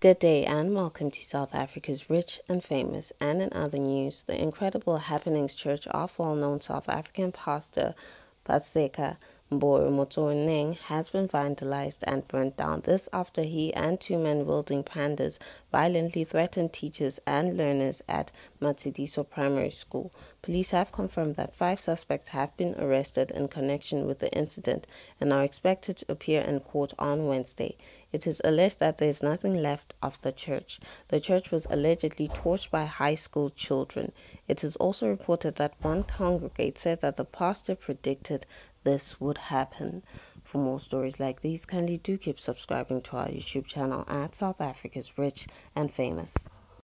Good day and welcome to South Africa's Rich and Famous. And in other news, the Incredible Happenings Church of well known South African pastor Paseka Mboro Motsoeneng has been vandalized and burnt down. This after he and two men wielding pangas violently threatened teachers and learners at Matshidiso Primary School. Police have confirmed that five suspects have been arrested in connection with the incident and are expected to appear in court on Wednesday. It is alleged that there is nothing left of the church. The church was allegedly torched by high school children. It is also reported that one congregate said that the pastor predicted this would happen. For more stories like these, kindly do keep subscribing to our YouTube channel at South Africa's Rich and Famous.